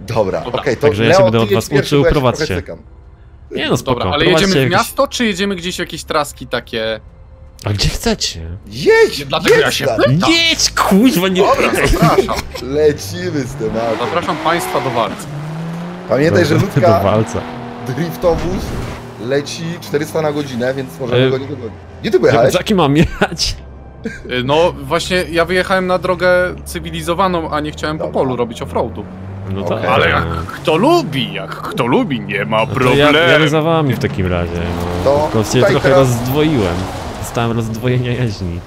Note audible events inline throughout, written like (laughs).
Dobra, Dobra. okej, to Także ja się Leo, będę od was uczył, prowadź się. Nie no spoko, Dobra, ale jedziemy w jakieś- miasto, czy jedziemy gdzieś w jakieś traski takie... A gdzie chcecie? Jedź! Dlatego jedź ja się tam. pytam. Jedź, kuźwa, nie... Dobra, (laughs) zapraszam. Lecimy z tematem. Zapraszam państwa do walki. Pamiętaj, że do Ludka walca. driftowóz leci 400 na godzinę, więc możemy E, go nie dogonić. Gdzie ty pojechałeś? Za kim mam jechać? Y, No właśnie, ja wyjechałem na drogę cywilizowaną, a nie chciałem po Dobra. polu robić offroadu. No to... Okej. Ale jak kto lubi, jak kto lubi, nie ma No problemu. ja, jadę za wami w takim razie. No. To Tylko się trochę teraz- rozdwoiłem. Dostałem rozdwojenia jaźni.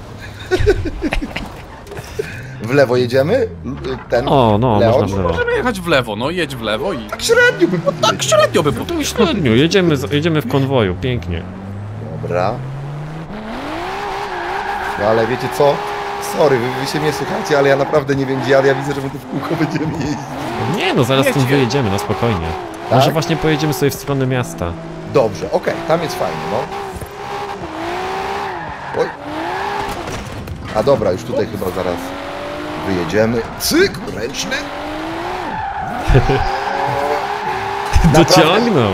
W lewo jedziemy? Ten? O, no, Leon? można w lewo. Możemy jechać w lewo, no jedź w lewo i... Tak średnio by Tak średnio by było. To średnio, jedziemy, jedziemy w konwoju, pięknie. Dobra. No ale wiecie co? Sorry, wy, wy się mnie słuchacie, ale ja naprawdę nie wiem gdzie jadę. Ja widzę, że my tu w kółko będziemy jeździć. Nie no, zaraz Wiecie. wyjedziemy, no spokojnie. Tak? Może właśnie pojedziemy sobie w stronę miasta. Dobrze, okej, tam jest fajnie, no. Oj. A dobra, już tutaj chyba zaraz wyjedziemy. Cyk, ręczny. (laughs) Dociągnął!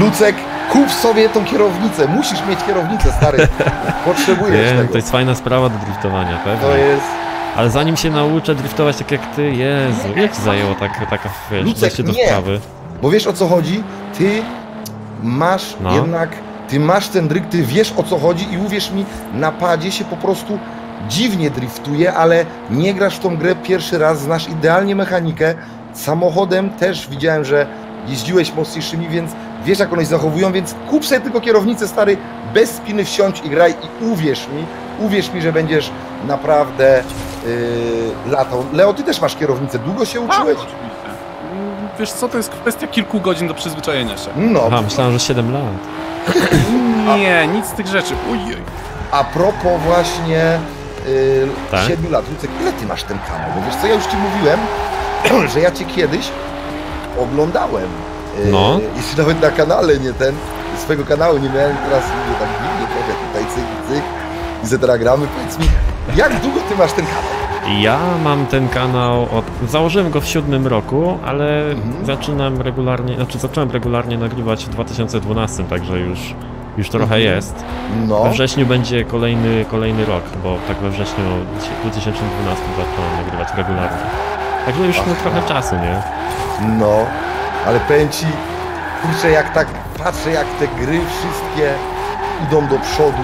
Lucek, kup sobie tą kierownicę. Musisz mieć kierownicę, stary. (laughs) Potrzebujesz Nie, tego. to jest fajna sprawa do driftowania, To pewnie. jest... Ale zanim się nauczę driftować tak jak ty, Jezu, jak ci zajęło tak, taka, wiesz, Lucek, dojście do nie. wprawy? Bo wiesz o co chodzi? Ty masz No. jednak, ty masz ten dryk, ty wiesz o co chodzi i uwierz mi, na padzie się po prostu dziwnie driftuje, ale nie grasz w tą grę pierwszy raz, znasz idealnie mechanikę. Samochodem też widziałem, że jeździłeś mocniejszymi, więc wiesz jak one się zachowują, więc kup sobie tylko kierownicę stary, bez spiny wsiądź i graj i uwierz mi, uwierz mi, że będziesz naprawdę yy, latał. Leo, ty też masz kierownicę, długo się Tak, uczyłeś? oczywiście. Mm, Wiesz co, to jest kwestia kilku godzin do przyzwyczajenia się. No, Aha, myślałem, że 7 lat. (clears throat) Nie, nic z tych rzeczy. Ojej. A propos właśnie yy, Tak? 7 lat, Lucek, ile ty masz ten kanał? Bo wiesz co, ja już ci mówiłem, (clears throat) że ja cię kiedyś oglądałem. No. Jeśli nawet na kanale nie ten, swojego kanału nie miałem, teraz mówię tak dziwnie trochę tutaj cyk, cyk. I ze teraz gramy, powiedz mi, jak długo ty masz ten kanał? Ja mam ten kanał od... Założyłem go w siódmym roku, ale Mhm. zaczynam regularnie, znaczy zacząłem regularnie nagrywać w 2012, także już, już trochę Mhm. jest. No, We wrześniu będzie kolejny, kolejny rok, bo tak we wrześniu 2012 zacząłem nagrywać regularnie. Także już no, Aha. trochę czasu, nie? no, ale powiem ci, kurczę, jak tak patrzę, jak te gry wszystkie idą do przodu,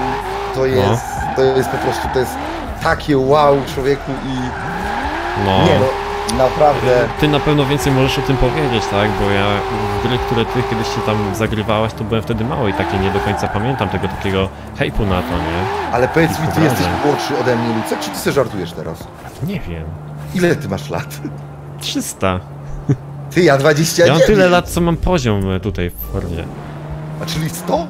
to jest, to jest po prostu, to jest takie wow człowieku i No. Nie no, naprawdę. Ty na pewno więcej możesz o tym powiedzieć, tak? Bo ja w gry, które ty kiedyś się tam zagrywałeś, to byłem wtedy mały i takie nie do końca pamiętam tego takiego hejpu na to, nie? Ale powiedz mi, ty jesteś młodszy ode mnie, Lucek, czy ty sobie żartujesz teraz? Nie wiem. Ile ty masz lat? 300. Ty, ja 29. Ja mam tyle lat, co mam poziom e, tutaj w Fordzie. A czyli 100?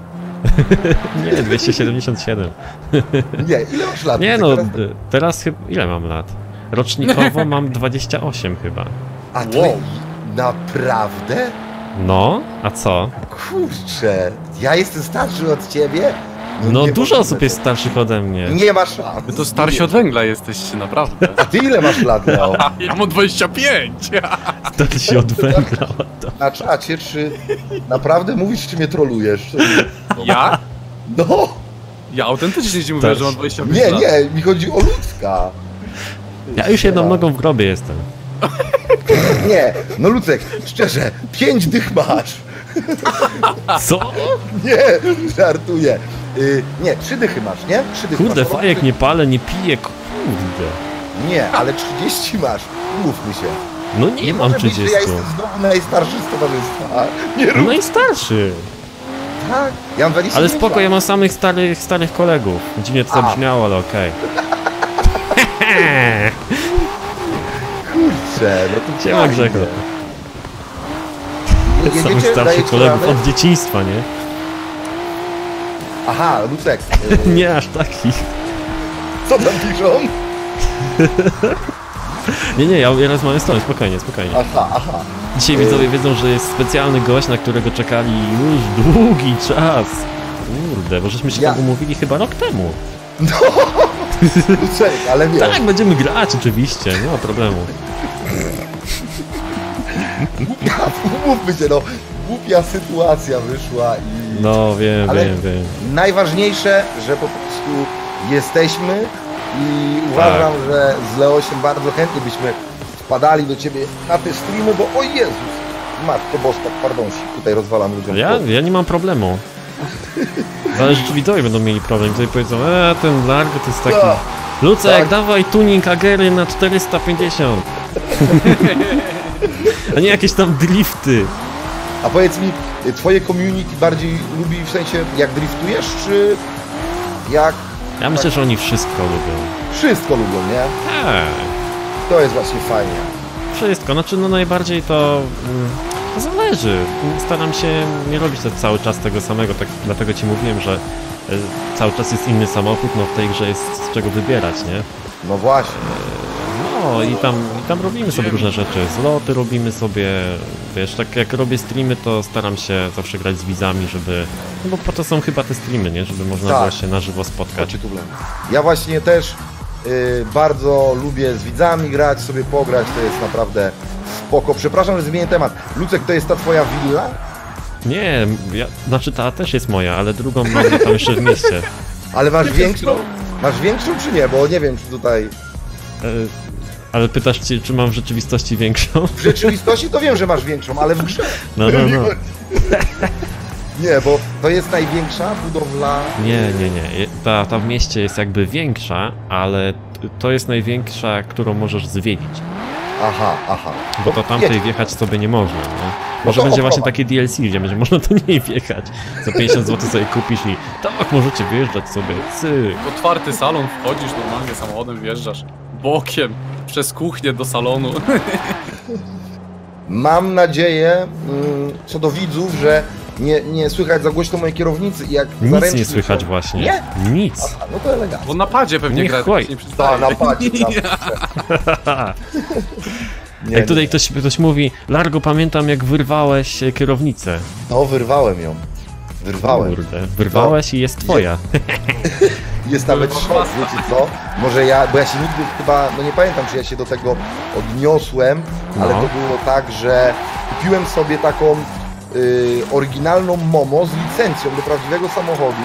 (laughs) Nie, 277. (laughs) Nie, ile masz lat? Nie no, teraz? teraz chyba... Ile mam lat? Rocznikowo (laughs) mam 28 chyba. A ty Wow. naprawdę? No, a co? Kurczę, ja jestem starszy od ciebie? No nie dużo osób jest starszych ode mnie. Nie ma szans. Wy to starsi od węgla jesteście, naprawdę. A ty ile masz lat, Leo? (laughs) Ja mam 25! (laughs) Starsi od węgla. to- Na czacie, czy naprawdę mówisz, czy mnie trolujesz? Ja? No, Ja autentycznie ci mówię, że mam 25 nie, lat. nie, mi chodzi o ludzka. Ja już jedną nogą w grobie jestem. (laughs) Nie, no Lucek, szczerze, pięć dych masz. Co? Nie, żartuję. Y, nie, trzy dychy masz, nie? Trzy dychy Kurde, masz. fajek nie palę, nie piję, kurde. Nie, ale 30 masz. Mówmy się. No nie, mam może być, że 30. ja jestem znowu najstarszy z towarzystwa. Nie No rób najstarszy. tak. Ja mam 20 Ale spoko, ja mam samych starych, starych kolegów. Dziwnie to zabrzmiało, ale okej. (laughs) Kurczę, no to Siema. Nie Samych starszych kolegów od dzieciństwa, nie? Aha, Lucek, (laughs) Nie aż takich. co tam piszą? (laughs) Nie, nie, ja, ja rozmawiam z tobą, spokojnie, spokojnie. Aha, aha. Dzisiaj Y. widzowie wiedzą, że jest specjalny gość, na którego czekali już długi czas. Kurde, bo żeśmy się Ja- tam umówili chyba rok temu. Lucek, ale wiesz, Tak, będziemy grać oczywiście, nie ma problemu. (laughs) umówmy się, no, głupia sytuacja wyszła i No, wiem, Ale- wiem, wiem. najważniejsze, że po prostu jesteśmy i uważam, Tak. że z Leosiem bardzo chętnie byśmy wpadali do ciebie na te streamy, bo o Jezus, Matko Boska, pardon, się tutaj rozwalam ludziom. Ja, ja nie mam problemu. (laughs) Zależy, czy widzowie będą mieli problem. Tutaj powiedzą, e, ten Largo to jest taki... Tak. Lucek, Tak. dawaj tuning Agery na 450. (laughs) A nie jakieś tam drifty. A powiedz mi, twoje community bardziej lubi w sensie jak driftujesz, czy jak Ja myślę, że oni wszystko lubią. wszystko lubią, nie? Tak, To jest właśnie fajnie. wszystko. Znaczy, no najbardziej to... mm, To zależy. Staram się nie robić to cały czas tego samego, tak dlatego ci mówiłem, że e, cały czas jest inny samochód, no w tej grze jest z czego wybierać, nie? No właśnie. No i tam, i tam robimy sobie różne rzeczy. Zloty robimy sobie, wiesz, tak jak robię streamy, to staram się zawsze grać z widzami, żeby... No bo po to są chyba te streamy, nie? Żeby można Tak. było się na żywo spotkać. Ja właśnie też y, bardzo lubię z widzami grać, sobie pograć, to jest naprawdę spoko. Przepraszam, że zmienię temat. Lucek, to jest ta twoja willa? Nie, ja, znaczy ta też jest moja, ale drugą mam tam jeszcze w mieście. Ale masz większą? Masz większą czy nie? Bo nie wiem, czy tutaj... E, ale pytasz cię, czy mam w rzeczywistości większą? W rzeczywistości to wiem, że masz większą, ale w grze... No, no, no. (laughs) Nie, bo to jest największa budowla... Nie, nie, nie. Ta, ta w mieście jest jakby większa, ale to jest największa, którą możesz zwiedzić. Aha, aha. Bo to tamtej wjechać sobie nie można, no. Może to będzie właśnie takie DLC, gdzie będzie można do niej wjechać. Za 50 zł sobie kupisz i tak, możecie wyjeżdżać sobie, cyk. Otwarty salon, wchodzisz normalnie samochodem, wjeżdżasz bokiem przez kuchnię do salonu. (laughs) Mam nadzieję, mm, co do widzów, że nie, nie słychać za głośno mojej kierownicy i jak Nic nie słychać są- właśnie. Nie? Nic. Aha, no to elegancko. Bo na padzie pewnie Nie gra, tak (laughs) nie Tak, przystaje. na padzie. Nie, Jak tutaj nie. ktoś, ktoś mówi, Largo, pamiętam jak wyrwałeś e, kierownicę. No, wyrwałem ją. Wyrwałem. Kurde, wyrwałeś i jest twoja. (laughs) Jest nawet szok, wiecie co? Może ja, bo ja się nigdy chyba, no nie pamiętam, czy ja się do tego odniosłem, ale No. to było tak, że kupiłem sobie taką y, oryginalną Momo z licencją do prawdziwego samochodu.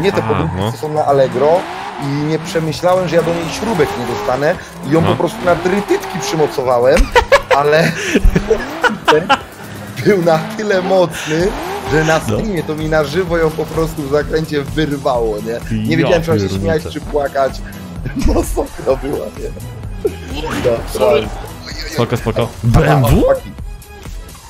Nie te podróbki, no. co są na Allegro. I nie przemyślałem, że ja do niej śrubek nie dostanę i ją No. po prostu na drytytki przymocowałem, ale (laughs) był na tyle mocny, że na No. streamie to mi na żywo ją po prostu w zakręcie wyrwało, nie? Nie Ja wiedziałem, czy mam się śmiać, czy płakać. (laughs) No sokra była, nie? No, Sorry. Spoko, spoko. BMW?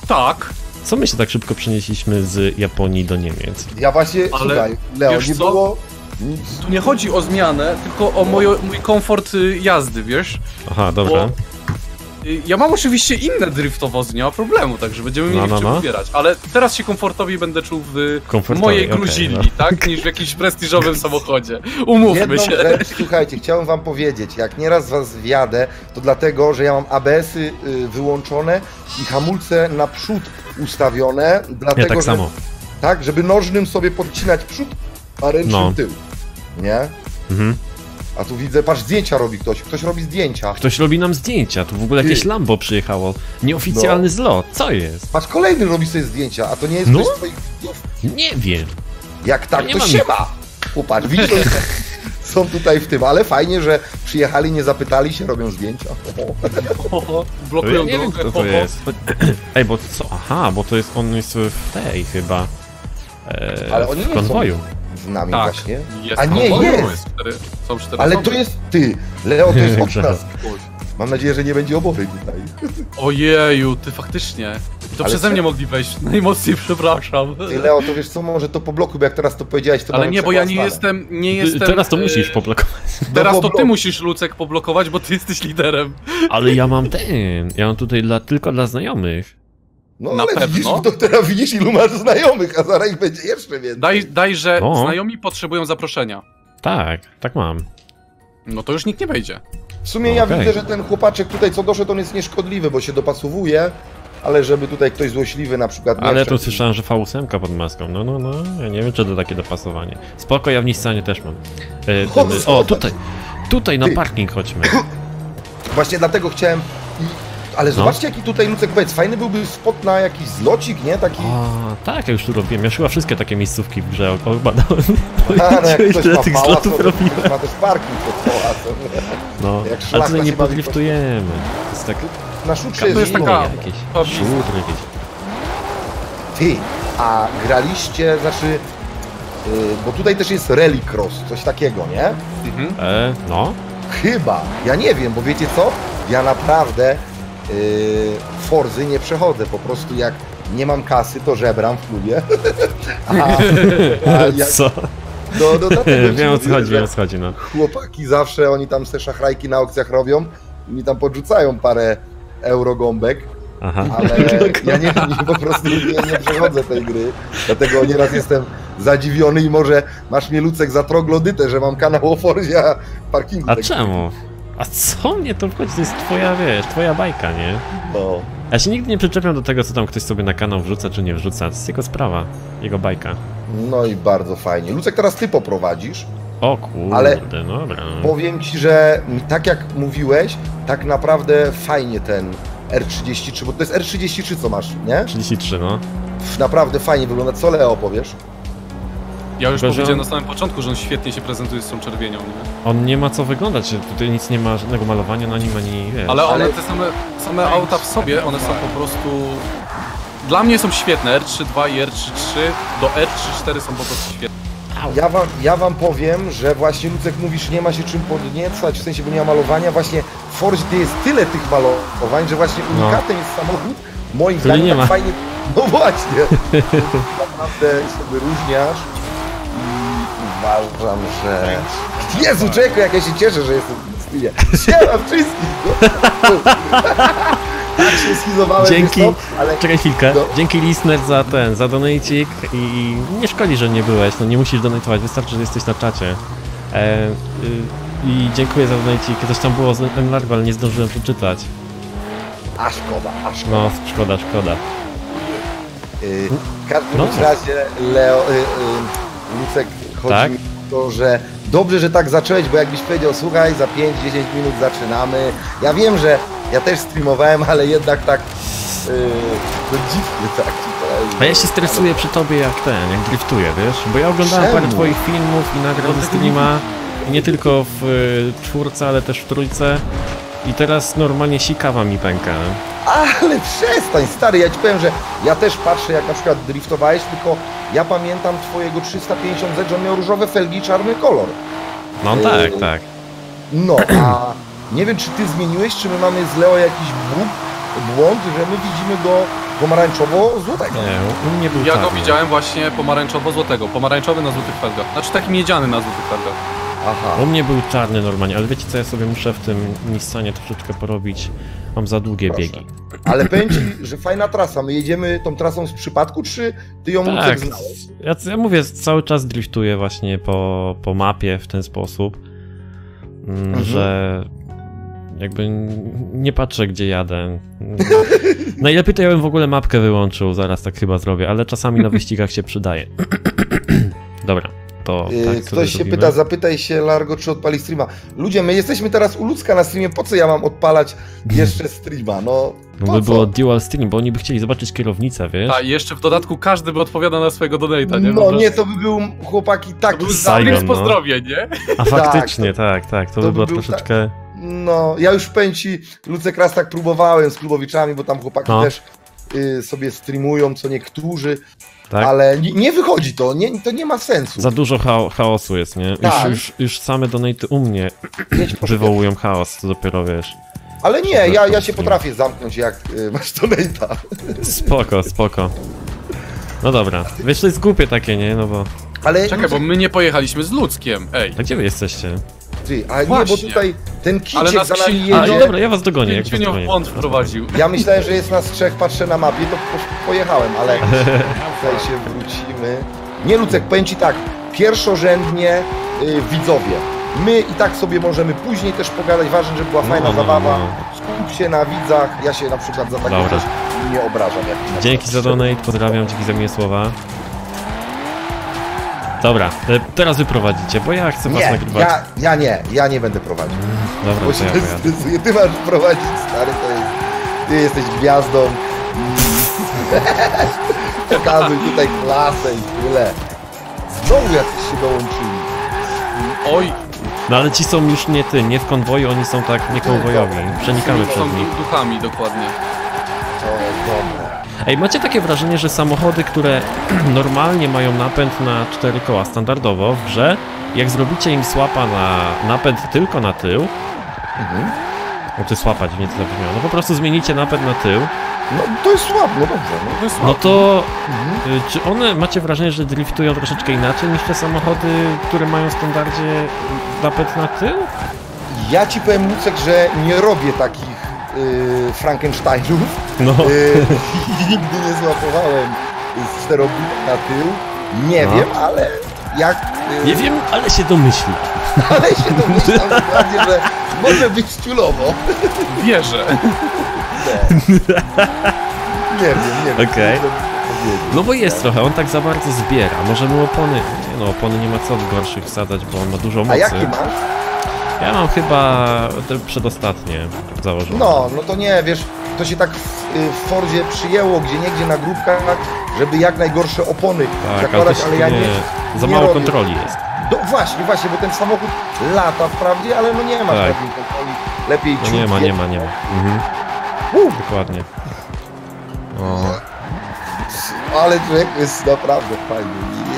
Tak, Co my się tak szybko przenieśliśmy z Japonii do Niemiec? Ja właśnie, Ale słuchaj, Leo, wiesz nie co? było nic. tu nie chodzi o zmianę, tylko o mojo, mój komfort y, jazdy, wiesz? Aha, dobra. Y, Ja mam oczywiście inne driftowozy, nie ma problemu, także będziemy mieli No, w no, czym no. wybierać, ale teraz się komfortowi będę czuł w mojej gruzili, no. tak? Niż w jakimś prestiżowym (laughs) samochodzie. Umówmy Jedną się. rzecz, słuchajcie, chciałem wam powiedzieć, jak nieraz was wjadę, to dlatego, że ja mam ABS-y y, wyłączone i hamulce naprzód ustawione, dlatego, Ja tak że, samo. tak, żeby nożnym sobie podcinać przód, a ręcznym No. tył. Nie? Mhm. A tu widzę, patrz, zdjęcia robi ktoś, ktoś robi zdjęcia. Ktoś robi nam zdjęcia, tu w ogóle jakieś Ty. Lambo przyjechało. Nieoficjalny No. zlot, co jest? Patrz, kolejny robi sobie zdjęcia, a to nie jest No. ktoś z twoich widzów? Nie wiem. Jak tak, Nie to się ma. Popatrz, widzisz, (laughs) są tutaj w tym, ale fajnie, że przyjechali, nie zapytali się, robią zdjęcia. Oho, (laughs) Ja blokują nie wiem, drogę, to jest. (clears throat) Ej, bo co? Aha, bo to jest, on jest w tej chyba. E, Ale oni nie w konwoju. Z nami Tak, właśnie. jest A nie, jest. cztery, są cztery Ale osoby. to jest ty, Leo, to jest nas. Mam nadzieję, że nie będzie obory tutaj. Ojeju, ty faktycznie. To Ale przeze co? mnie mogli wejść, (laughs) najmocniej przepraszam. Ty, Leo, to wiesz co, może to po bloku, bo jak teraz to powiedziałeś, to Ale nie, bo ja nie jestem, nie jestem... Teraz to e, musisz poblokować. Teraz No, to bo ty musisz, Lucek, poblokować, bo ty jesteś liderem. Ale ja mam ten. Ja mam tutaj dla, tylko dla znajomych. No Na ale pewno. widzisz, to teraz widzisz, ilu masz znajomych, a zaraz ich będzie jeszcze więcej. Daj, daj że No. znajomi potrzebują zaproszenia. Tak, tak mam. No to już nikt nie wejdzie. W sumie ja Okej. widzę, że ten chłopaczek tutaj, co doszedł, on jest nieszkodliwy, bo się dopasowuje, ale żeby tutaj ktoś złośliwy na przykład Ale ja tu słyszałem, że V8 pod maską. No, no, no. Ja nie wiem, czy to takie dopasowanie. Spoko, ja w Nissanie też mam. E, O, ten, o, to? tutaj. Tutaj na parking chodźmy. Właśnie dlatego chciałem... Ale zobaczcie jaki tutaj Lucek powiedz, fajny byłby spot na jakiś zlocik, nie? Taki... A, tak, ja już tu robiłem. Ja chyba wszystkie takie miejscówki w grze obadałem. A, no (laughs) jak ktoś ma tych pałac, to robiłem. ktoś ma też parking pod pałacem. No, Jak ale tutaj nie podliftujemy. To jest tak... Na szutrze jest jest taka- jakieś. Szutry jakieś. Ty, a graliście, znaczy... Yy, bo tutaj też jest Rallycross, coś takiego, nie? Mhm. E, no. Chyba, ja nie wiem, bo wiecie co? Ja naprawdę Forzy nie przechodzę, po prostu jak nie mam kasy, to żebram w klubie. (laughs) A, a (laughs) jak, Co? do, do, dlatego Wiem o co chodzi, wiem o co chodzi, no. Chłopaki zawsze, oni tam se szachrajki na aukcjach robią i mi tam podrzucają parę eurogąbek, Aha. ale (laughs) ja nie, nie po prostu nie, nie przechodzę tej gry, dlatego nieraz jestem zadziwiony i może masz mnie Lucek za troglodytę, że mam kanał o Forzie, a parkingu A tego czemu? A co mnie to wchodzi? To jest twoja, wiesz, twoja bajka, nie? No. Ja się nigdy nie przyczepiam do tego, co tam ktoś sobie na kanał wrzuca, czy nie wrzuca. To jest jego sprawa, jego bajka. No i bardzo fajnie. Lucek, teraz ty poprowadzisz. O kurde, Ale- dobra. Powiem ci, że tak jak mówiłeś, tak naprawdę fajnie ten R33, bo to jest R33 co masz, nie? 33, no. Naprawdę fajnie wygląda. Co Leo powiesz? Ja już Tylko, powiedziałem on- na samym początku, że on świetnie się prezentuje z tą czerwienią, nie? On nie ma co wyglądać, tutaj nic nie ma, żadnego malowania na nim, ani wiesz. Ale one, te same, same auta w sobie, one są po prostu... Dla mnie są świetne, R32 i R33 do R34 są po prostu świetne. Ja wam, ja wam powiem, że właśnie Lucek mówisz, nie ma się czym podniecać, w sensie, bo nie ma malowania. Właśnie w Forzie jest tyle tych malowań, że właśnie No. unikatem jest samochód, moim zdaniem nie tak ma. fajnie... No właśnie. (laughs) Naprawdę się wyróżniasz i uważam, że... Jezu, człowieku, jak ja się cieszę, że jestem w stylie. Siema wszystkich! tak się schizowałem, Dzięki. co, ale Czekaj chwilkę. No. Dzięki listener za ten, za donajcik i nie szkodzi, że nie byłeś, no nie musisz donatować, wystarczy, że jesteś na czacie. E, y, I dziękuję za donajcik. Coś tam było z Emlargo, ale nie zdążyłem przeczytać. a szkoda, a szkoda. No, szkoda, szkoda. Y, W każdym No. razie, Leo, y, y, Lucek, chodzi Tak? mi o to, że dobrze, że tak zacząłeś, bo jakbyś powiedział, słuchaj, za 5-10 minut zaczynamy. Ja wiem, że ja też streamowałem, ale jednak tak, y, no dziwnie tak. A ja się stresuję przy tobie jak ten, jak driftuję, wiesz? Bo ja oglądałem Czemu? parę twoich filmów i nagrał No, streama. Nie tylko w y, czwórce, ale też w trójce. I teraz normalnie sikawa mi pęka. Ale przestań, stary, ja ci powiem, że ja też patrzę, jak na przykład driftowałeś, tylko ja pamiętam twojego 350Z, że on miał różowe felgi i czarny kolor. No Yy, tak, tak. No, a nie wiem, czy ty zmieniłeś, czy my mamy z Leo jakiś błąd, błąd że my widzimy go pomarańczowo-złotego. Nie, u mnie był Ja go widziałem właśnie pomarańczowo-złotego. Pomarańczowy na złotych felgach. Znaczy taki miedziany na złotych felgach. Aha. U mnie był czarny normalnie, ale wiecie co, ja sobie muszę w tym Nissanie troszeczkę porobić. Mam za długie Proszę. biegi. Ale powiem ci, że fajna trasa. My jedziemy tą trasą z przypadku, czy ty ją Tak, znałeś? ja, ja mówię, cały czas driftuję właśnie po, po mapie w ten sposób, mm, Mhm. że jakby nie patrzę gdzie jadę. Najlepiej to ja bym w ogóle mapkę wyłączył, zaraz tak chyba zrobię, ale czasami na (laughs) wyścigach się przydaje. (clears throat) Dobra, to Yy, tak Ktoś się zrobimy. pyta, zapytaj się Largo, czy odpali streama. Ludzie, my jesteśmy teraz u Lucka na streamie, po co ja mam odpalać jeszcze streama? No, No by co? było dual stream, bo oni by chcieli zobaczyć kierownicę, wiesz? A jeszcze w dodatku każdy by odpowiadał na swojego donate'a, nie? No nie, to by był chłopaki To taki był Saigon, stream z no. pozdrowień, nie? A faktycznie, tak, tak, to, to by by było był troszeczkę... No, ja już powiem ci, Lucek raz tak próbowałem z klubowiczami, bo tam chłopaki No. też y, sobie streamują, co niektórzy, Tak? ale nie, nie wychodzi to, nie, to nie ma sensu. Za dużo chao chaosu jest, nie? Już, Tak. już, już same donaty u mnie wywołują chaos, to dopiero wiesz. Ale nie, ja, ja się potrafię zamknąć jak y, masz donate'a. Spoko, spoko. No dobra, wiesz, to jest głupie takie, nie? No bo... Ale Czekaj, bo my nie pojechaliśmy z Ludzkiem, ej. A gdzie wy jesteście? Ty, a nie, bo Właśnie. tutaj ten Ale kiciek nas za nami jedzie. no dobra, ja was dogonię, jak was Cię w dogonię. błąd wprowadził. Ja myślałem, że jest nas trzech, patrzę na mapie, to po, pojechałem, ale (laughs) tutaj się wrócimy. Nie Lucek, powiem ci tak, pierwszorzędnie y, widzowie. My i tak sobie możemy później też pogadać, ważne, żeby była No, fajna no, no, zabawa. no. Skup się na widzach, ja się na przykład za takie Dobra. coś nie obrażam. Jak na Dzięki za donate, pozdrawiam, dzięki za miłe słowa. Dobra, e, teraz wy prowadzicie, bo ja chcę was Nie, nagrywać. ja, ja nie, ja nie będę prowadził. Dobra, Bo to się ja pojadę. Ty masz prowadzić, stary, to jest Ty jesteś gwiazdą. Mm. (laughs) Pokazuj tutaj klasę i tyle. Znowu jacyś się dołączyli. Oj, No ale ci są już nie ty, nie w konwoju, oni są tak niekonwojowi. Przenikamy są przez nich. duchami dokładnie. To jest dobre. Ej, macie takie wrażenie, że samochody, które (clears throat) normalnie mają napęd na cztery koła standardowo w grze, jak zrobicie im słapa na napęd tylko na tył, Mhm. no to słapać, nie to zabrzmiało, no po prostu zmienicie napęd na tył, No to jest słabo, no dobrze. No. To jest no słabo. to Mhm. y, czy one, macie wrażenie, że driftują troszeczkę inaczej niż te samochody, które mają w standardzie napęd na tył? Ja ci powiem Lucek, że nie robię takich yy, Frankensteinów. No, Yy, (laughs) nigdy nie złapowałem z czterobita na tył. Nie No. wiem, ale jak... Yy, nie wiem, ale się domyśli. (laughs) Ale się domyślam dokładnie, że może być ciulowo. Wierzę. Nie wiem, nie wiem. Okej. powiedzieć. No bo jest trochę, on tak za bardzo zbiera. Możemy opony, nie no, opony nie ma co gorszych wsadzać, bo on ma dużo A mocy. jaki masz? Ja mam chyba te przedostatnie założone. No, no to nie, wiesz, to się tak w, y, Fordzie przyjęło, gdzie niegdzie na grupkach, żeby jak najgorsze opony tak, ale, zakładać, ale się ja nie, nie... za mało robię. kontroli jest. No właśnie, właśnie, bo ten samochód lata wprawdzie, ale no nie ma Tak. takiej kontroli. Lepiej No nie ma, nie ma, nie ma. Mhm. Uf, Dokładnie. O, ale człowiek jest naprawdę fajny.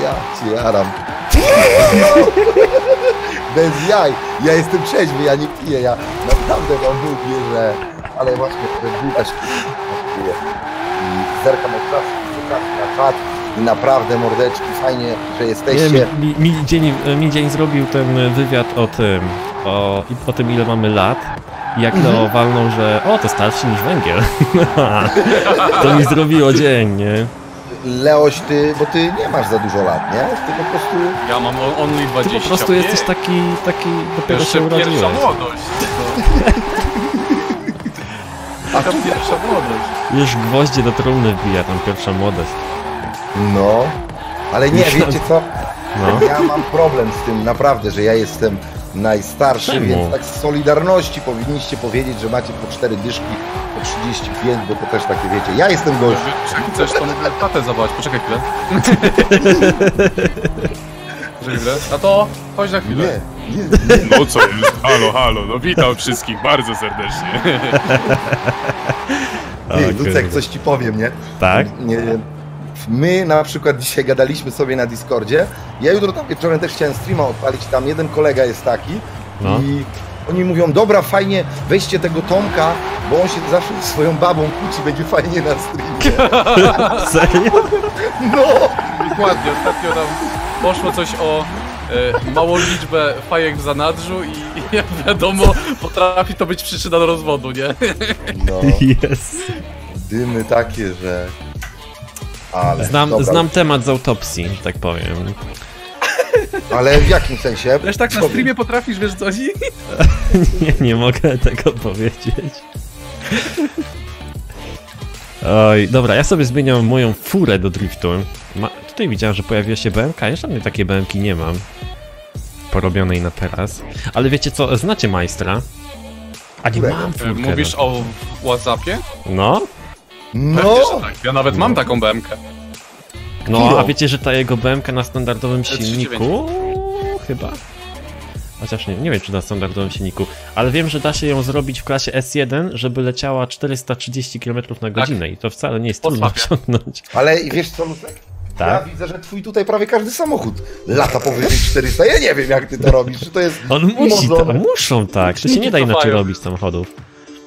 Ja cię jaram. (laughs) Bez jaj. Ja jestem trzeźwy, ja nie piję, ja naprawdę wam mówię, że... Ale właśnie Red Bulla się piję. I zerkam od czasu, na czat i naprawdę mordeczki, fajnie, że nie, jesteście. mi, mi, mi, dzień, mi dzień zrobił ten wywiad o tym, o, o tym ile mamy lat. I jak Mhm. Leo walnął, że o, to starszy niż węgiel. (laughs) to mi zrobiło dzień, nie? Leoś, ty, bo ty nie masz za dużo lat, nie? Ty po prostu... Ja mam only Ty 20. po prostu jesteś taki, taki dopiero Jeszcze się pierwsza urodziłeś. młodość. (laughs) A Taka tu... pierwsza młodość. Już gwoździe do trumny wbija, tam pierwsza młodość. No, ale nie, wiecie co? No. Ja mam problem z tym naprawdę, że ja jestem najstarszy, Czemu? więc tak z Solidarności powinniście powiedzieć, że macie po 4 dyszki, 35, bo to też takie wiecie. Ja jestem gość. Chcesz, to mogę tatę zawołać. Poczekaj chwilę. (laughs) Poczekaj chwilę. A to chodź na chwilę. Nie, nie, nie. No co jest? Halo, halo, no witam wszystkich bardzo serdecznie. O, Lucek, coś ci powiem, nie? Tak? nie? My na przykład dzisiaj gadaliśmy sobie na Discordzie. Ja jutro tam wieczorem też chciałem streama odpalić, tam jeden kolega jest taki No. i oni mówią, dobra, fajnie, weźcie tego Tomka, bo on się zawsze ze swoją babą kłóci, będzie fajnie na streamie. (laughs) Serio? No! Dokładnie, ostatnio tam poszło coś o e, małą liczbę fajek w zanadrzu i, i jak wiadomo potrafi to być przyczyna do rozwodu, nie? No, Jest. dymy takie, że... Ale, Znam, dobra. znam temat z autopsji, że tak powiem. Ale w jakim sensie? Też tak na streamie potrafisz, wiesz co chodzi? (laughs) Nie, nie mogę tego powiedzieć. Oj, dobra, ja sobie zmieniam moją furę do driftu. Ma, tutaj widziałem, że pojawiła się BMK, ja żadnej takiej BMki nie mam. Porobionej na teraz. Ale wiecie co, znacie majstra? A nie mam furkę. Mówisz no. o Whatsappie? No, No! Pewnie, że tak. Ja nawet mam taką BMK. No, a wiecie, że ta jego BMK na standardowym 39. silniku? Chyba. Chociaż nie, nie wiem, czy na standardowym silniku, ale wiem, że da się ją zrobić w klasie S1, żeby leciała 430 km na godzinę i to wcale nie jest trudno osiągnąć. Ale i wiesz co, Lucek? Ja Tak? widzę, że twój tutaj prawie każdy samochód lata powyżej 400. Ja nie wiem, jak ty to robisz. Czy to jest On musi, umorzone? muszą tak, to się nie da inaczej robić samochodów.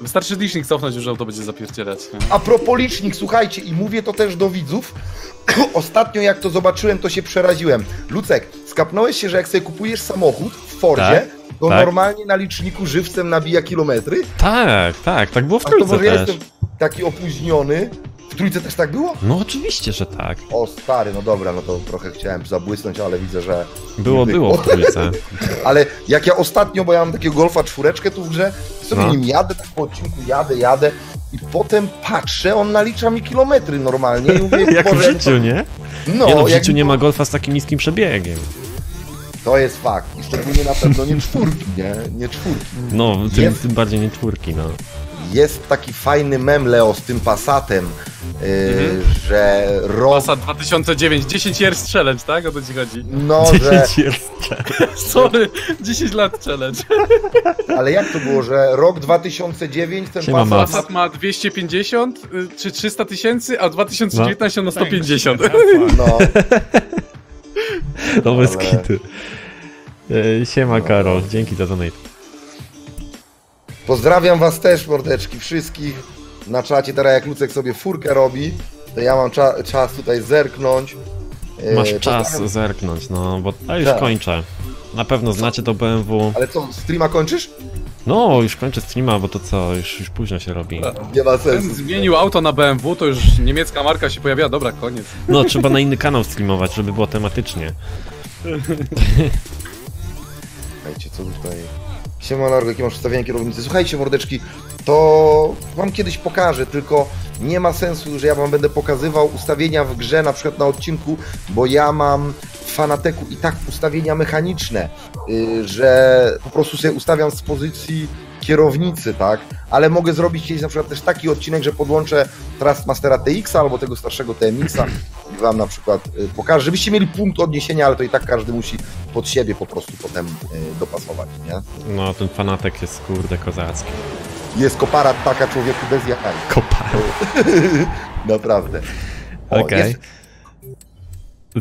Wystarczy licznik cofnąć, że auto będzie zapierdzielać. nie? A propos licznik, słuchajcie, i mówię to też do widzów. (clears throat) Ostatnio jak to zobaczyłem, to się przeraziłem. Lucek, skapnąłeś się, że jak sobie kupujesz samochód w Fordzie, Tak, to tak. normalnie na liczniku żywcem nabija kilometry? Tak, tak, tak było w A to może ja jestem taki opóźniony. W trójce też tak było? No oczywiście, że tak. O stary, no dobra, no to trochę chciałem zabłysnąć, ale widzę, że... Było, było w trójce. (laughs) Ale jak ja ostatnio, bo ja mam takiego golfa czwóreczkę tu w grze, sobie No. nim jadę, tak po odcinku jadę, jadę i potem patrzę, on nalicza mi kilometry normalnie i mówię, (laughs) Jak w życiu, nie? No, Nie no, w jak życiu nie ma golfa z takim niskim przebiegiem. To jest fakt. I szczególnie na pewno nie czwórki, nie? Nie czwórki. No, tym, Jest. tym bardziej nie czwórki, no. Jest taki fajny mem, Leo, z tym Passatem, y, Mhm. że rok, Passat 2009, 10 years challenge, tak? O to ci chodzi. no, (laughs) że, 10 jeszcze. (laughs) Sorry, 10 lat challenge. (laughs) ale jak to było, że rok 2009 ten Siema, Passat. Passat ma 250 y, czy 300 tysięcy, a w 2019 ma 150. no, No bez Ale- kitu. E, Siema Karol, dzięki za donate. Pozdrawiam was też, mordeczki, wszystkich na czacie, teraz jak Lucek sobie furkę robi, to ja mam cza czas tutaj zerknąć. Y, Masz czas pozdrawiam- zerknąć, no bo a już Tak. kończę. Na pewno znacie to BMW. Ale co, streama kończysz? No, już kończę streama, bo to co, już, już późno się robi. Nie ma Ten sensu. zmienił auto na BMW, to już niemiecka marka się pojawiła, dobra, koniec. No, trzeba na inny kanał streamować, żeby było tematycznie. Słuchajcie, co tutaj... Siema Largo, jakie masz ustawienie kierownicy? Słuchajcie, mordeczki, to wam kiedyś pokażę, tylko nie ma sensu, że ja wam będę pokazywał ustawienia w grze, na przykład na odcinku, bo ja mam w Fanateku i tak ustawienia mechaniczne, yy, że po prostu sobie ustawiam z pozycji kierownicy, tak? Ale mogę zrobić kiedyś na przykład też taki odcinek, że podłączę Trustmastera TX albo tego starszego TMX-a i wam na przykład y, pokażę, żebyście mieli punkt odniesienia, ale to i tak każdy musi pod siebie po prostu potem y, dopasować, nie? No, ten fanatek jest kurde kozacki. Jest koparat taka człowieku bez jachania. Kopar. (laughs) Naprawdę. Okej. jest-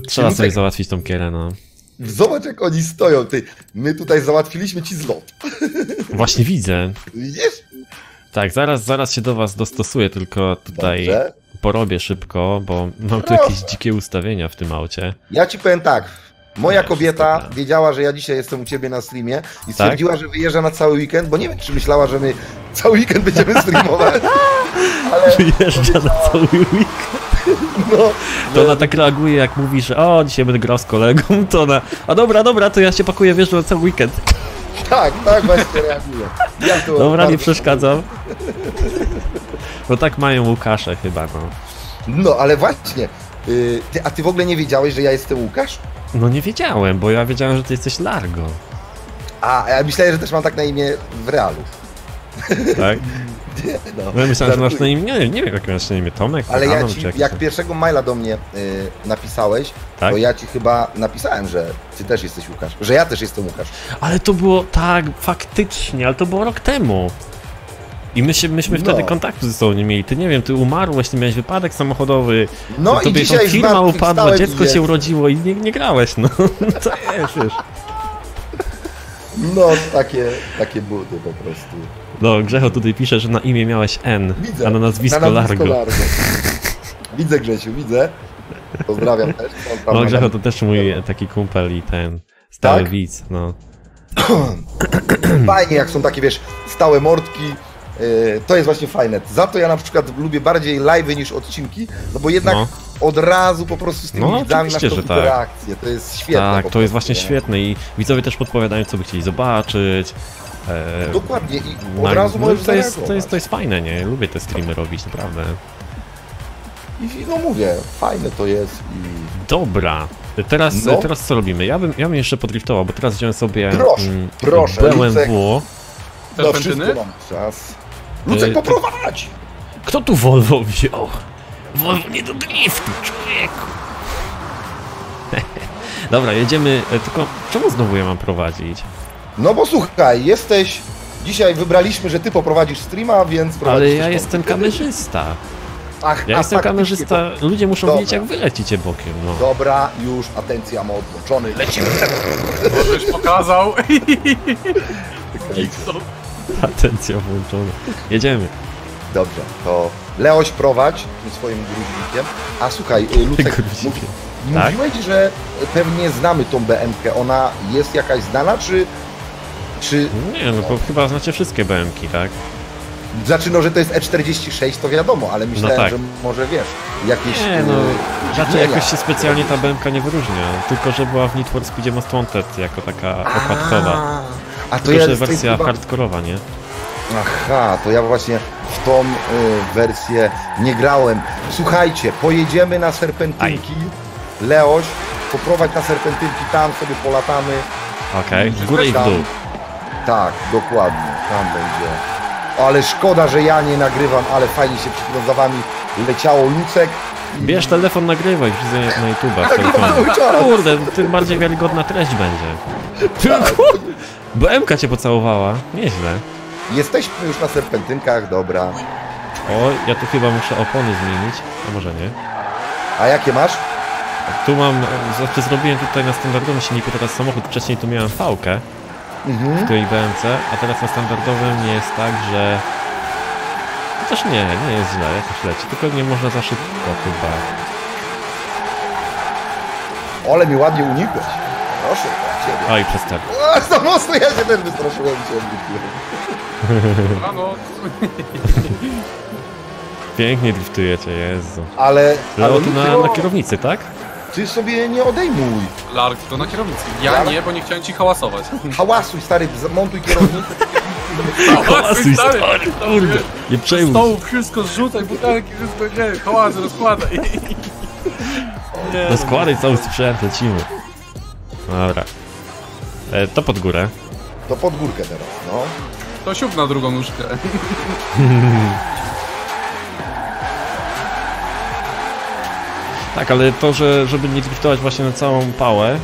Trzeba sobie załatwić tą kierę, no. Zobacz jak oni stoją, ty. My tutaj załatwiliśmy ci zlot. Właśnie widzę. Widzisz? Tak, zaraz, zaraz się do was dostosuję, tylko tutaj Dobrze. porobię szybko, bo mam tu jakieś dzikie ustawienia w tym aucie. Ja ci powiem tak. Moja Nie, kobieta wszystko wiedziała, że ja dzisiaj jestem u ciebie na streamie Tak? i stwierdziła, że wyjeżdża na cały weekend, bo nie wiem, czy myślała, że my cały weekend będziemy streamować. (laughs) Ale Wyjeżdża na cały week. No, To ona tak reaguje, jak mówi, że o, dzisiaj będę grał z kolegą, (laughs) to ona, a dobra, dobra, to ja się pakuję, wiesz, na cały weekend. (laughs) tak, tak właśnie reaguje. Ja to Dobra, nie przeszkadzam. Bo tak mają Łukasze chyba, no. No, ale właśnie. y, ty, a ty w ogóle nie wiedziałeś, że ja jestem Łukasz? No nie wiedziałem, bo ja wiedziałem, że ty jesteś Largo, A, ja myślałem, że też mam tak na imię w realu. tak? (laughs) No. No ja myślałem, że masz na imię, nie, nie wiem jakie masz na imię, Tomek, Ale ja ci, jak tam- pierwszego maila do mnie y, napisałeś, Tak? to ja ci chyba napisałem, że ty też jesteś Łukasz. Że ja też jestem Łukasz. Ale to było, tak, faktycznie, ale to było rok temu. I my się, myśmy No. wtedy kontaktu ze sobą nie mieli. Ty nie wiem, ty umarłeś, ty miałeś wypadek samochodowy. No i dzisiaj firma upadła, dziecko się urodziło i nie, nie grałeś, no. (laughs) To jest, wiesz. No, takie, takie budy po prostu. No, Grzecho tutaj pisze, że na imię miałeś N, Widzę. a na nazwisko, Na Largo. widzę Grzesiu, widzę. Pozdrawiam też. No, na- Grzecho to też mój taki kumpel i ten stały Tak? widz, no. (clears throat) Fajnie, jak są takie, wiesz, stałe mordki. yy, To jest właśnie fajne. Za to ja na przykład lubię bardziej live'y niż odcinki, no bo jednak No. od razu po prostu z tymi No, widzami tą że tak. interakcję. To jest świetne. tak, to jest właśnie nie? świetne i widzowie też podpowiadają, co by chcieli zobaczyć. E, Dokładnie i od na- razu no, możesz to, jest, to, jest, to jest fajne, nie? Lubię te streamy robić, naprawdę. I no mówię, fajne to jest i... Dobra, teraz, No. teraz co robimy? Ja bym, ja bym jeszcze podriftował, bo teraz wziąłem sobie Proszę, mm, proszę, BMW. Wszystko mam czas. Lucek, Y, poprowadź! Kto tu Volvo wziął? Volvo nie do driftu, człowieku. (laughs) Dobra, jedziemy, e, tylko czemu znowu ja mam prowadzić? No bo słuchaj, jesteś... Dzisiaj wybraliśmy, że ty poprowadzisz streama, więc Ale ja jestem kamerzysta. Ach, Ja a jestem kamerzysta, ludzie muszą Dobra. wiedzieć jak wy lecicie bokiem, no. Dobra, już atencja ma odłączony, lecimy. Żeś pokazał. Atencja włączona. Jedziemy. Dobrze, to Leoś prowadź tym swoim gruźnikiem. A słuchaj, y, Lucek, mów, Tak? mówiłeś, że pewnie znamy tą BM-kę. Ona jest jakaś znana, czy... Czy... Nie, no to chyba znacie wszystkie BM-ki, tak? Znaczy, no, że to jest E46, to wiadomo, ale myślałem, tak. że może wiesz, jakieś... Nie, no, y, raczej dziwnienia. jakoś się specjalnie ta BMK nie wyróżnia. Tylko, że była w Need for Speedzie Most Wanted jako taka okładkowa. A, to ja tej wersja chyba- hardkorowa, nie? Aha, to ja właśnie w tą y, wersję nie grałem. Słuchajcie, pojedziemy na serpentynki. Leoś, poprowadź na serpentynki, tam sobie polatamy. Okej, w Wszystko górę i w dół. Tak, dokładnie, tam będzie Ale szkoda, że ja nie nagrywam, ale fajnie się przed za wami leciało Lucek. Bierz telefon, nagrywaj, wrzucę na YouTube'a. Kurde, tym bardziej wiarygodna treść będzie. Tylko, bo Emka cię pocałowała. Nieźle. Jesteśmy już na serpentynkach, dobra. O, ja tu chyba muszę opony zmienić. A może nie? A jakie masz? Tu mam, znaczy zrobiłem tutaj na standardowym silniku teraz samochód, wcześniej tu miałem fałkę Mhm. w tej BMC, a teraz na standardowym jest tak, że... Chociaż nie, nie jest źle, jakoś leci, tylko nie można za szybko chyba. Ole mi ładnie unikłeś. Proszę ciebie. Oj, przestań. O, za mocno ja się też wystraszyłem no, (laughs) Pięknie driftujecie, Jezu. Ale, ale Leo na, na kierownicy, tak? Ty sobie nie odejmuj. Lark to na kierownicy. Ja Lark? nie, bo nie chciałem ci hałasować. Hałasuj stary, montuj kierownik. Hałasuj, stary, kurde, nie przejmuj. stołu wszystko zrzucaj, butelki, wszystko, nie, hałasy rozkładaj. Nie, Rozkładaj cały sprzęt, lecimy. Dobra. E, to pod górę. To pod górkę teraz, no. To siup na drugą nóżkę. (laughs) Tak, ale to, że żeby nie driftować właśnie na całą pałę,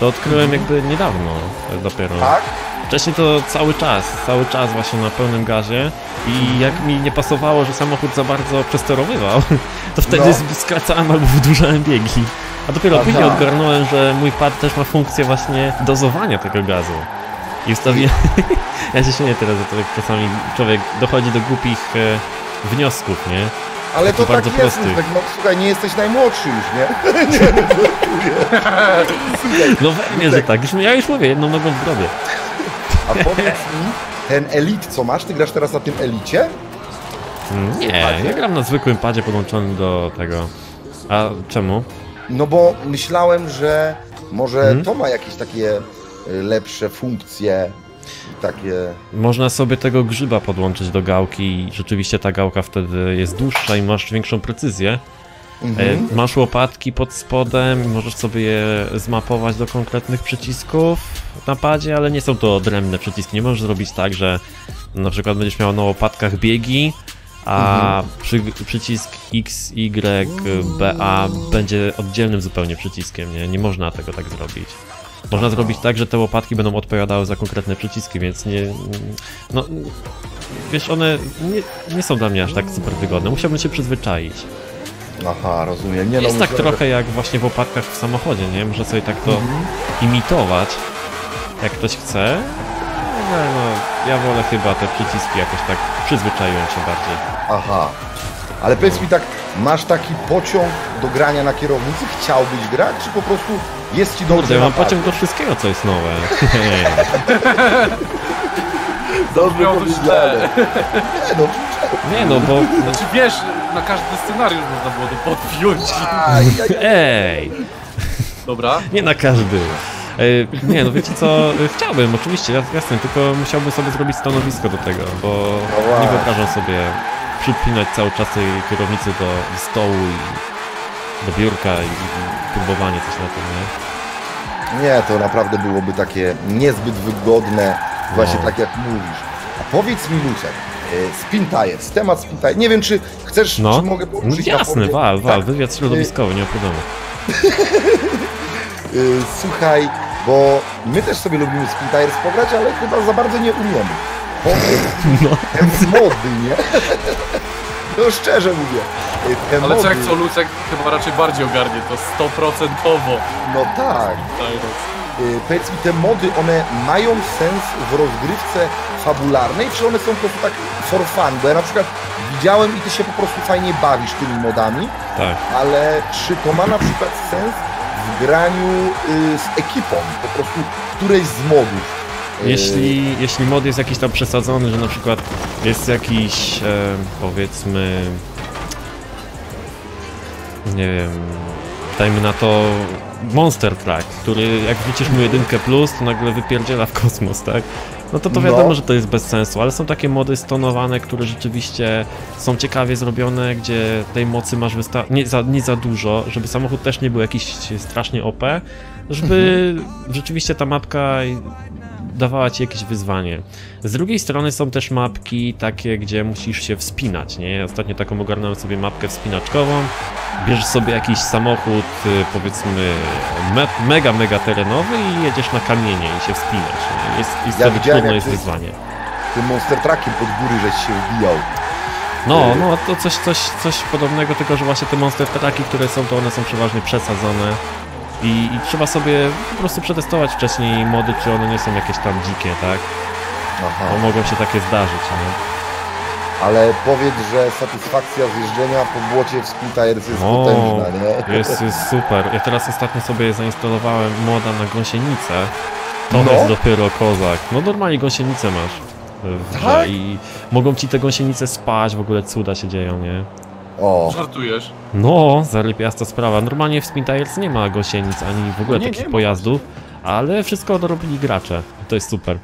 to odkryłem jakby niedawno e, dopiero. Tak? Wcześniej to cały czas, cały czas właśnie na pełnym gazie i jak mi nie pasowało, że samochód za bardzo przesterowywał, (laughs) to wtedy No. skracałem albo wydłużałem biegi. A dopiero Aha. później odgarnąłem, że mój pad też ma funkcję właśnie dozowania tego gazu. I ustawiłem... (laughs) ja się śmieję teraz, że to jak czasami człowiek dochodzi do głupich e, wniosków, nie? Ale to To bardzo tak jest, prosty. Lucek, no słuchaj, nie jesteś najmłodszy już, nie? (laughs) No (laughs) pewnie, że tak. Ja już mówię, jedną nogą w grobie. A powiedz mi, ten Elit, co masz? Ty grasz teraz na tym Elicie? Nie, padzie? ja gram na zwykłym padzie podłączonym do tego. A czemu? No bo myślałem, że może Mhm. to ma jakieś takie y, lepsze funkcje, takie... Można sobie tego grzyba podłączyć do gałki i rzeczywiście ta gałka wtedy jest dłuższa i masz większą precyzję. Mhm. E, Masz łopatki pod spodem i możesz sobie je zmapować do konkretnych przycisków na padzie, ale nie są to odrębne przyciski. Nie możesz zrobić tak, że na przykład będziesz miał na łopatkach biegi, a przy, przycisk X, Y, B, A będzie oddzielnym zupełnie przyciskiem. Nie, nie można tego tak zrobić. Można zrobić tak, że te łopatki będą odpowiadały za konkretne przyciski, więc nie. No. Wiesz, one nie, nie są dla mnie aż tak super wygodne. Musiałbym się przyzwyczaić. Aha, rozumiem. Nie, no, Jest tak że- trochę jak właśnie w opatkach w samochodzie, nie? Można sobie tak to imitować, jak ktoś chce. No, no, ja wolę chyba te przyciski jakoś tak przyzwyczaiłem się bardziej. Aha. Ale powiedz mi tak, masz taki pociąg do grania na kierownicy? Chciałbyś grać, czy po prostu jest ci dobrze Kurde, mam pociąg do wszystkiego, co jest nowe. (laughs) Dobrze powiedziane. Nie no, Nie no, bo... Znaczy wiesz, na każdy scenariusz można było to podpiąć. Ej! Dobra. Nie na każdy. Ej, nie, no wiecie co, chciałbym, oczywiście, jas- jasne, tylko musiałbym sobie zrobić stanowisko do tego, bo No nie wyobrażam sobie przypinać cały czas tej kierownicy do stołu i do biurka i, i próbowanie coś na tym, nie? Nie, to naprawdę byłoby takie niezbyt wygodne, właśnie No. tak jak mówisz. A powiedz mi, Lucek, e, Spin Tires, temat Spin Tires, nie wiem, czy chcesz, No, czy mogę no poruszyć na jasne, wal, wal, Tak, wywiad środowiskowy, nie ma problemu. y, (laughs) słuchaj, bo my też sobie lubimy Spin Tires pograć, ale chyba za bardzo nie umiemy. Powiedz (laughs) No. (laughs) mody, nie? No szczerze mówię, te Ale co mody, jak co, Lucek chyba raczej bardziej ogarnie to stoprocentowo. no tak, Y, powiedz mi, te mody, one mają sens w rozgrywce fabularnej, czy one są po prostu tak for fun? Bo ja na przykład widziałem i ty się po prostu fajnie bawisz tymi modami, Tak. ale czy to ma na przykład sens w graniu y, z ekipą, po prostu którejś z modów? Y, Jeśli, jeśli mod jest jakiś tam przesadzony, że na przykład jest jakiś, e, powiedzmy, nie wiem, dajmy na to Monster Truck, który jak wliczysz mu jedynkę plus, to nagle wypierdziela w kosmos, tak? No to to No. wiadomo, że to jest bez sensu, ale są takie mody stonowane, które rzeczywiście są ciekawie zrobione, gdzie tej mocy masz wysta- nie, za, nie za dużo, żeby samochód też nie był jakiś strasznie OP, żeby rzeczywiście ta mapka dawała ci jakieś wyzwanie. Z drugiej strony są też mapki takie, gdzie musisz się wspinać, nie? Ostatnio taką ogarnąłem sobie mapkę wspinaczkową. Bierzesz sobie jakiś samochód, y, powiedzmy, me, mega, mega terenowy i jedziesz na kamienie i się wspinasz. Nie? Jest, jest Ja jak jest ty- wyzwanie. Tym monster truckiem pod góry żeś się wbijał. No, no to coś, coś, coś podobnego, tylko że właśnie te monster traki, które są, to one są przeważnie przesadzone. I, I trzeba sobie po prostu przetestować wcześniej mody, czy one nie są jakieś tam dzikie, tak? Aha. Bo mogą się takie zdarzyć, nie? Ale powiedz, że satysfakcja z jeżdżenia po błocie w Scooters jest O, potężna, nie? Jest, jest super. Ja teraz ostatnio sobie zainstalowałem moda na gąsienicę. To No. jest dopiero kozak. No normalnie gąsienicę masz w Tak? i mogą ci te gąsienice spać, w ogóle cuda się dzieją, nie? O, Żartujesz? No, zarypiasta sprawa. Normalnie w Spin Tires nie ma gąsienic ani w ogóle Nie, nie takich ma pojazdów, ale wszystko dorobili gracze. To jest super.